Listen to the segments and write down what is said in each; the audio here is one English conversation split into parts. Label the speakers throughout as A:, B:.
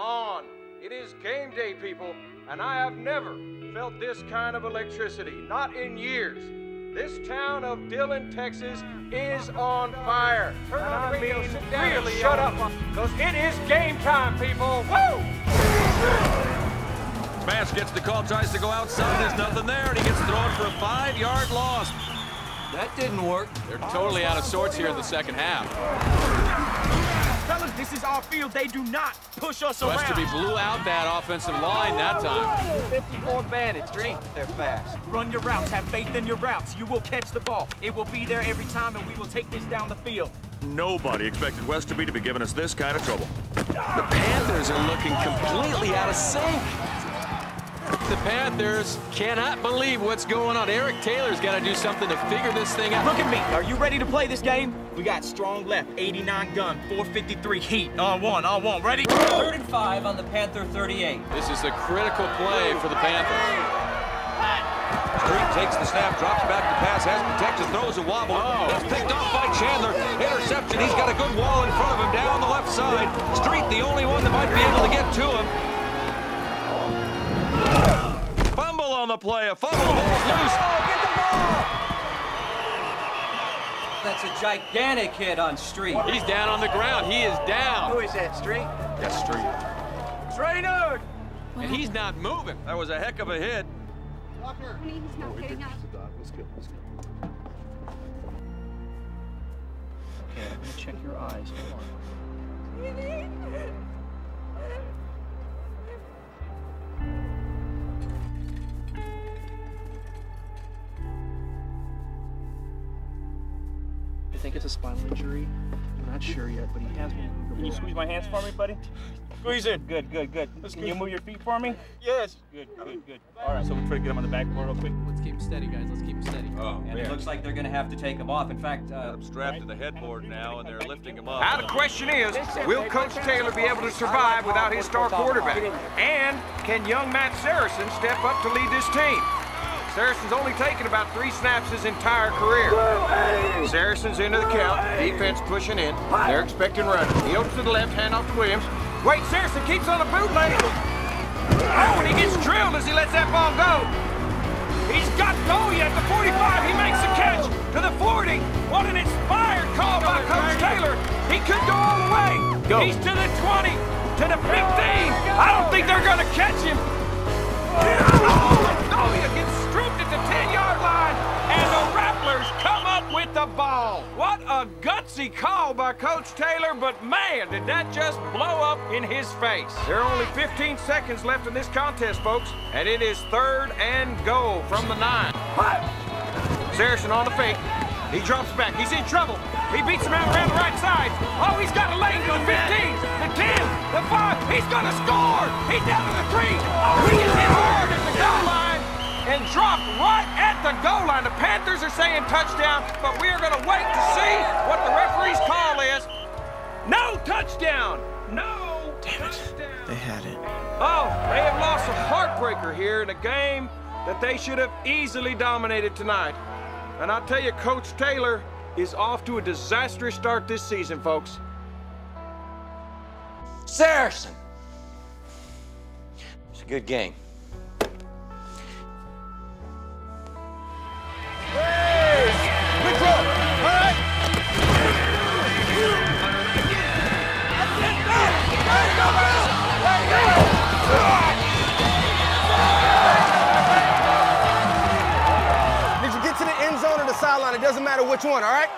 A: on. It is game day, people, and I have never felt this kind of electricity, not in years. This town of Dillon, Texas is on fire. Turn on the radio, sit down, really shut up, because it is game time, people. Woo!
B: Bass gets the call, tries to go outside, there's nothing there, and he gets thrown for a five-yard loss.
C: That didn't work.
D: They're totally out of sorts here in the second half.
E: Fellas, this is our field. They do not push us around.
D: Westerby blew out that offensive line that time.
C: 54 Bandits, Green. They're fast.
E: Run your routes. Have faith in your routes. You will catch the ball. It will be there every time, and we will take this down the field.
B: Nobody expected Westerby to be giving us this kind of trouble.
C: The Panthers are looking completely out of sync.
D: The Panthers cannot believe what's going on. Eric Taylor's got to do something to figure this thing out.
E: Look at me. Are you ready to play this game? We got strong left, 89 gun, 453 heat. On one, on one. Ready?
F: Third and five on the Panther 38.
D: This is a critical play for the Panthers.
B: Street takes the snap, drops back to pass, has protection, throws a wobble.
D: Oh.
B: It's picked off by Chandler. Interception. He's got a good wall in front of him down the left side. Street, the only one that might be able to get to him. The play. A fumble. Oh, the ball's loose.
F: That's a gigantic hit on Street.
D: He's down on the ground. He is down.
C: Who is that, Street?
B: Yes, Street.
E: Trainer!
D: And he's not moving.
B: That was a heck of a hit.
G: Honey, he's not getting up.
E: Okay, I'm gonna check your eyes. Hold on. I think it's a spinal injury. I'm not sure yet, but he has been. Can you squeeze my hands for me, buddy? Squeeze it. Good, good, good. Can you move your feet for me? Yes. Good, good, good. All right, so we'll try to get him on the backboard real quick.
D: Let's keep him steady, guys. Let's keep him steady.
B: Oh,
F: And it looks like they're going to have to take him off. In fact, uh,
B: I'm strapped to the headboard now, and they're lifting him up.
A: Now the question is, will Coach Taylor be able to survive without his star quarterback? And can young Matt Saracen step up to lead this team? Saracen's only taken about three snaps his entire career. Saracen's into the count, defense pushing in. They're expecting running. He opens to the left, hand off to Williams. Wait, Saracen keeps on the bootleg. Oh, and he gets drilled as he lets that ball go. He's got Goya at the 45. He makes the catch to the 40. What an inspired call by Coach Taylor. He could go all the way.
E: Go.
A: He's to the 20, to the 15. I don't think they're going to catch him. Oh, and Goya a gutsy call by Coach Taylor, but man, did that just blow up in his face. There are only 15 seconds left in this contest, folks, and it is third and goal from the nine. Saracen on the fake. He drops back. He's in trouble. He beats him out around the right side. Oh, he's got a lane to the 15, the 10, the 5. He's going to score. He's down to the 3. Oh, he gets hit hard and dropped right at the goal line. The Panthers are saying touchdown, but we are going to wait to see what the referee's call is. No touchdown. No Damn touchdown.
E: They had it.
A: Oh, they have lost a heartbreaker here in a game that they should have easily dominated tonight. And I'll tell you, Coach Taylor is off to a disastrous start this season, folks.
C: Saracen! It's a good game.
H: It doesn't matter which one, all right?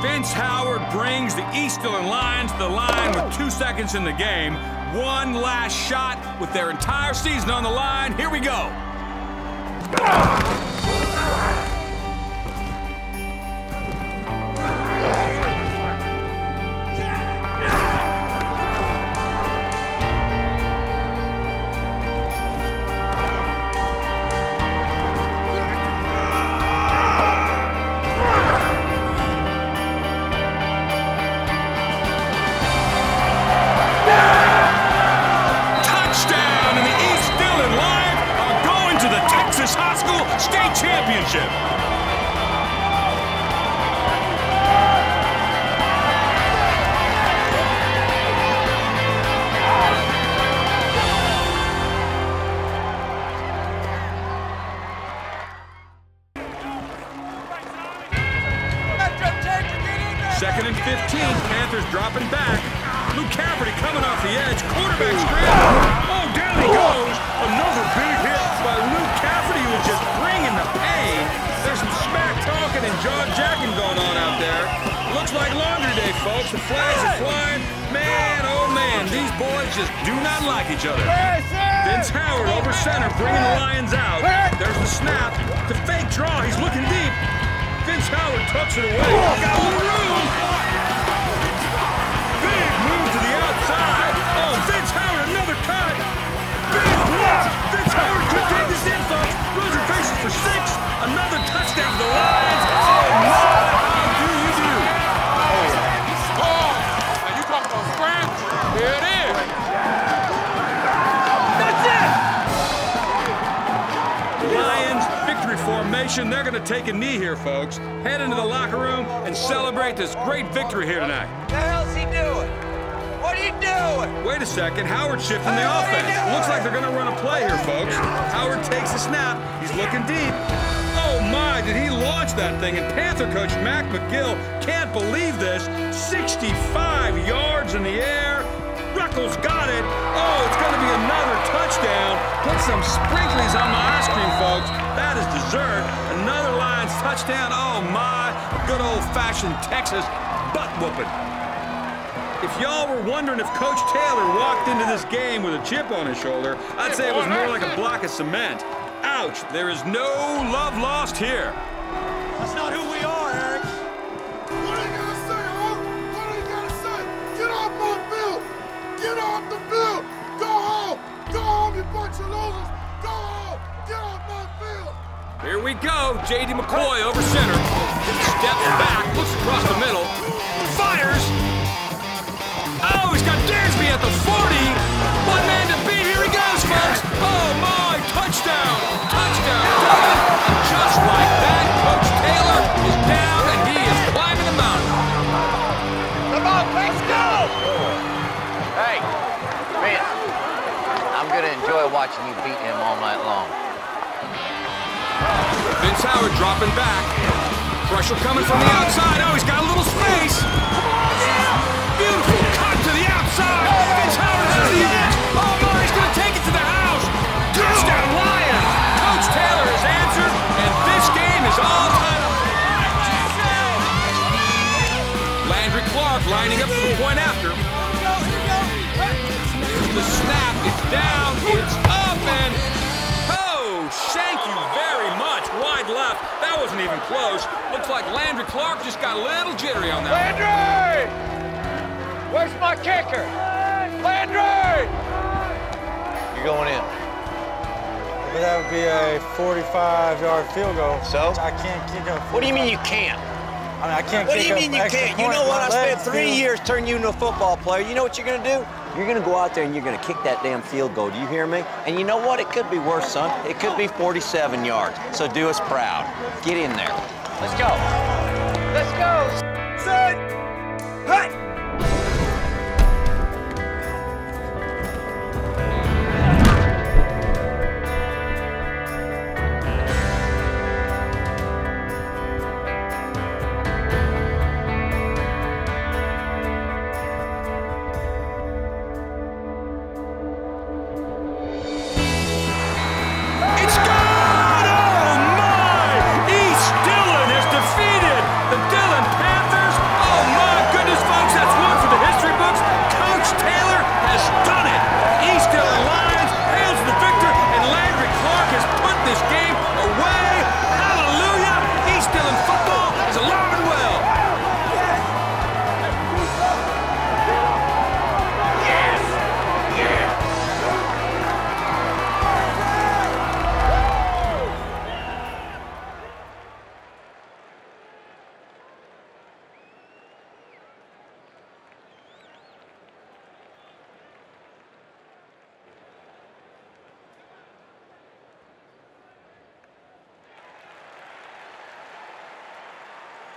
B: Vince Howard brings the Eastern Lions to the line with two seconds in the game. One last shot with their entire season on the line. Here we go. Second and 15. Panthers dropping back. Luke Cafferty coming off the edge. Quarterback scramble. Oh, down he goes. Another big hit by Luke Cafferty who was just bringing the pain. There's some smack talking and jaw jacking going on out there. Looks like laundry day, folks. The flags are flying. Man, oh man, these boys just do not like each other. Vince Howard over center, bringing the Lions out. There's the snap. The fake draw. He's looking deep. Howard tucks it away. Got room. Formation. They're going to take a knee here, folks. Head into the locker room and celebrate this great victory here tonight.
I: What The hell's he doing? What are you doing?
B: Wait a second. Howard shifting the offense. Looks like they're going to run a play here, folks. Howard takes a snap. He's looking deep. Oh, my, did he launch that thing? And Panther coach Mac McGill can't believe this. 65 yards in the air. Got it. Oh, it's going to be another touchdown. Put some sprinklies on my ice cream, folks. That is dessert. Another Lions touchdown. Oh, my. Good old-fashioned Texas butt whooping. If y'all were wondering if Coach Taylor walked into this game with a chip on his shoulder, I'd say it was more like a block of cement. Ouch, there is no love lost here.
I: That's not who we are,
J: home, you bunch of losers! Go home! Get off my field!
B: Here we go. J.D. McCoy over center. Steps back, looks across the middle, fires. Oh, he's got Dansby at the 40.
I: Watching you beat him all night long.
B: Vince Howard dropping back. Pressure coming from the outside. Even close. Looks like Landry Clark just got a little jittery on that. one.
I: Landry! Where's my kicker? Landry! You're going in.
K: But that would be a 45-yard field goal.
I: So?
K: I can't kick a.
I: What do you mean you can't?
K: I mean, I can't get it.
I: What do you mean you can't? You know what? I spent three
K: feel-
I: years turning you into a football player. You know what you're gonna do? You're gonna go out there and you're gonna kick that damn field goal. Do you hear me? And you know what? It could be worse, son. It could be 47 yards. So do us proud. Get in there. Let's go. Let's go.
J: Set!